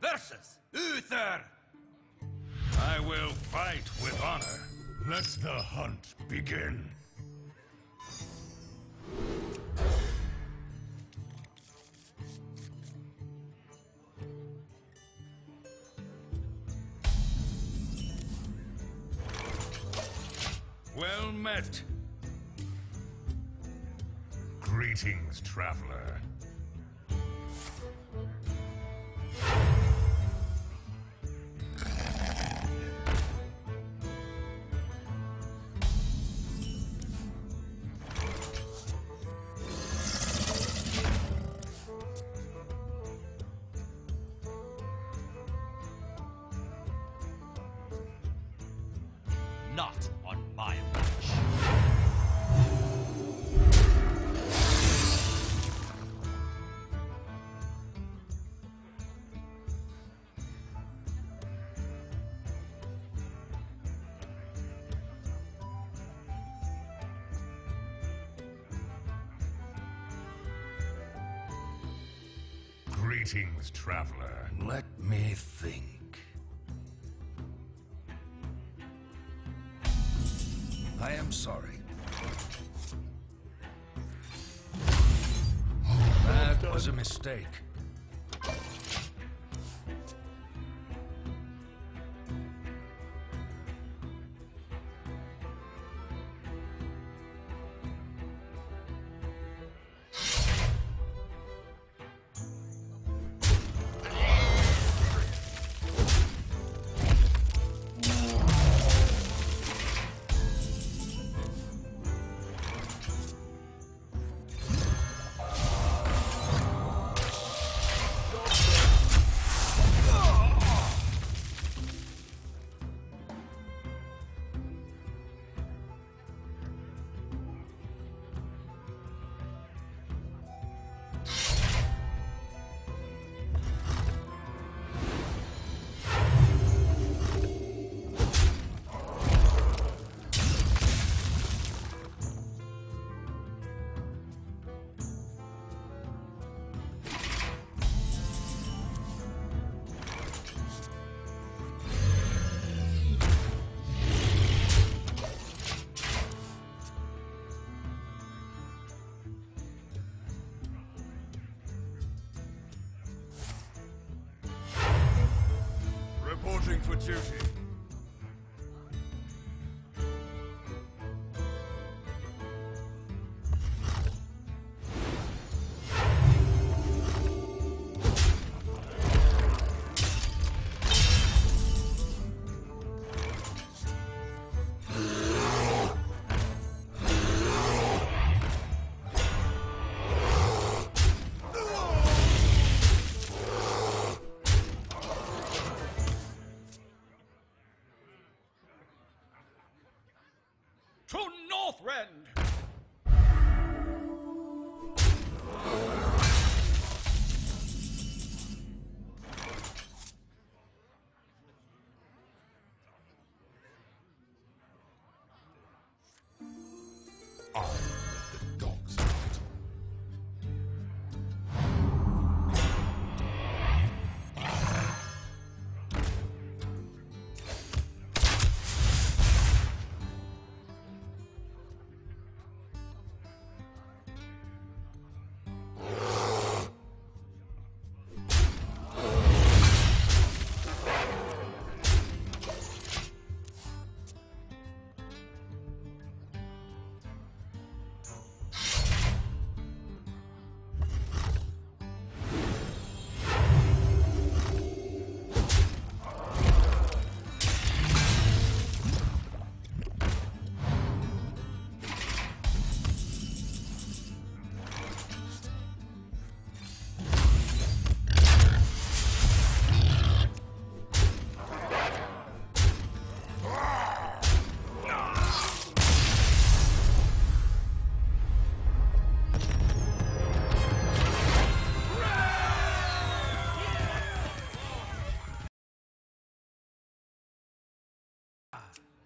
versus Uther. I will fight with honor. Let the hunt begin. Well met. Greetings, traveler. Greetings, traveler. Let me think. I am sorry. That was a mistake.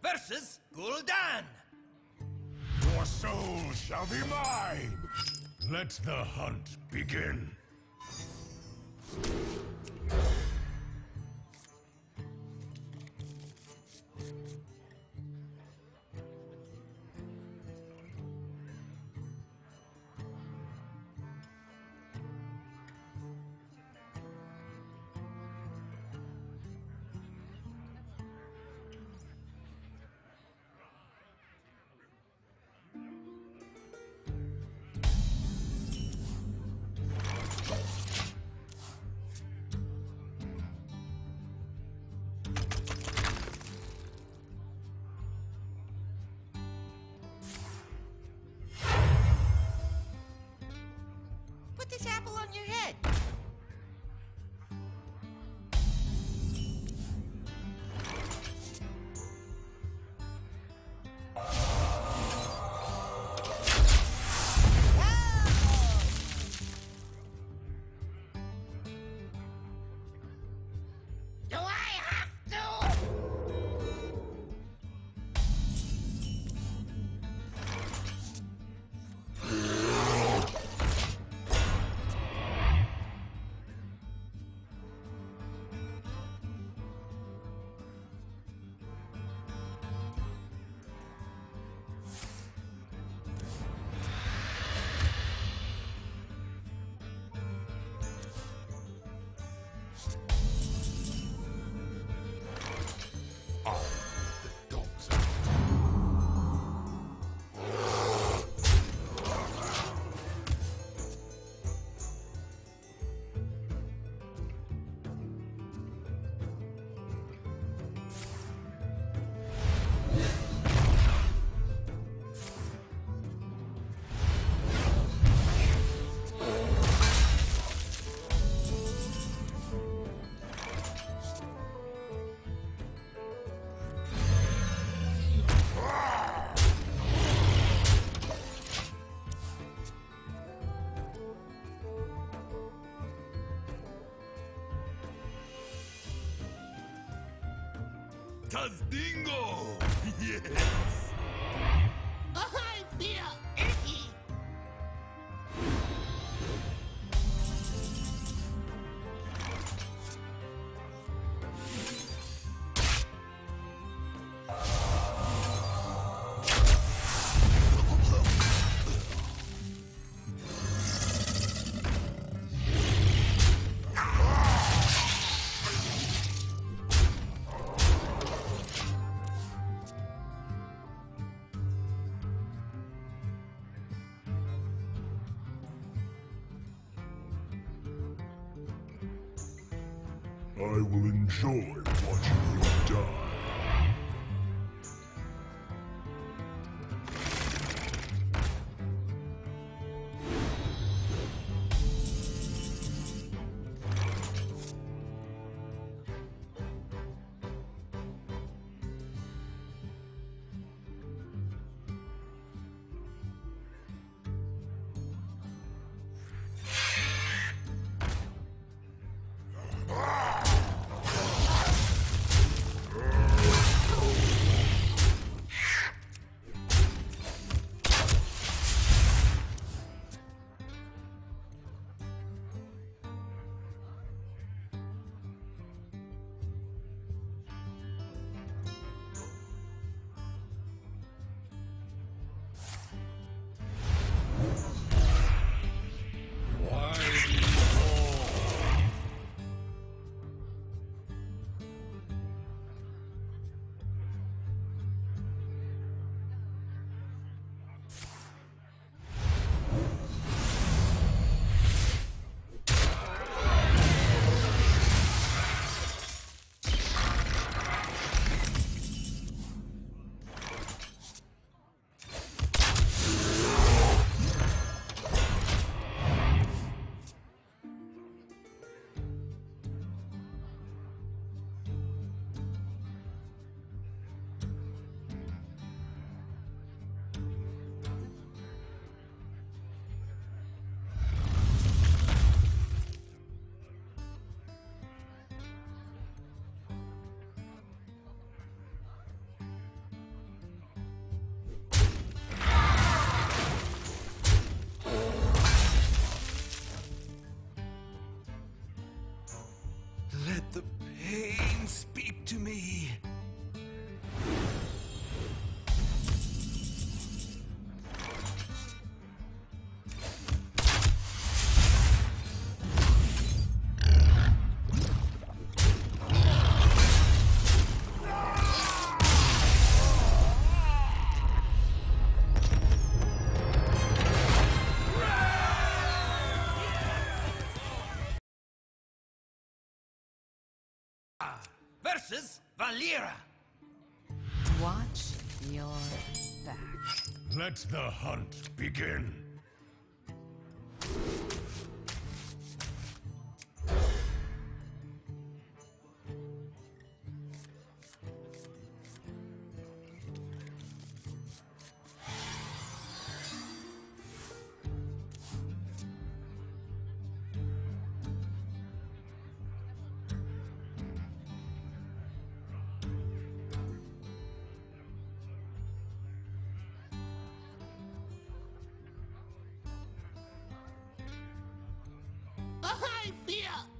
Versus Gul'dan. Your soul shall be mine! Let the hunt begin. Apple on your head? Tazdingo! Yes! Enjoy watching Versus Valeera. Watch your back. Let the hunt begin. I feel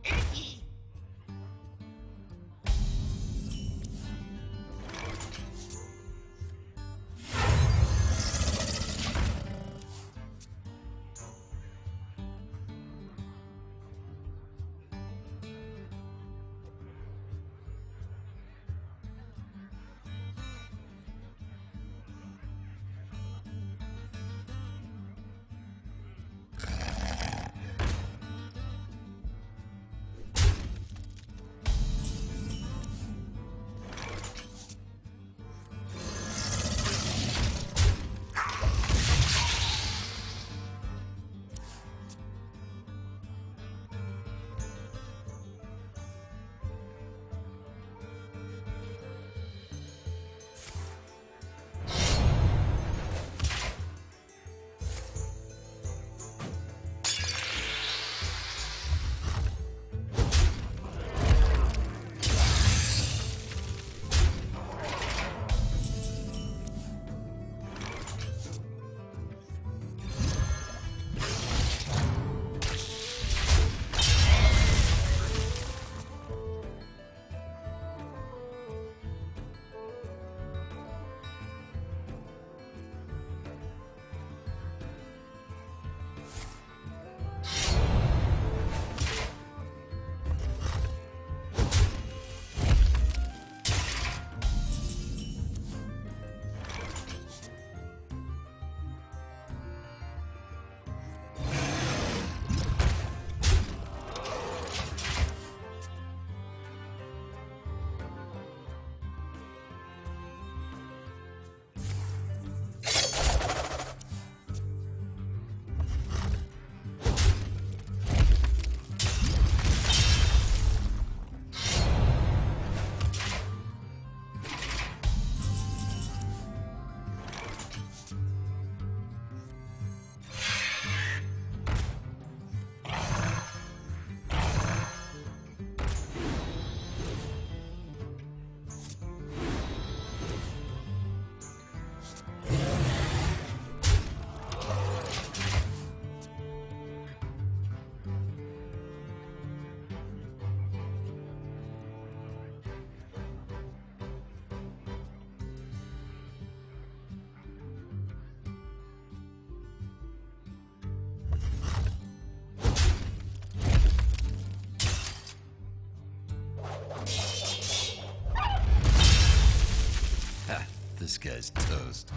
this guy's toast.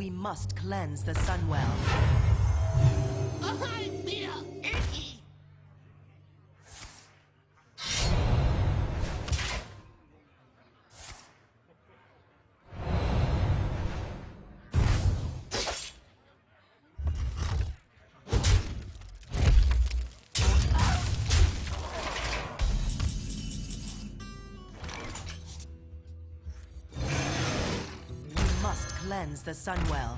We must cleanse the Sunwell. cleanse the Sunwell.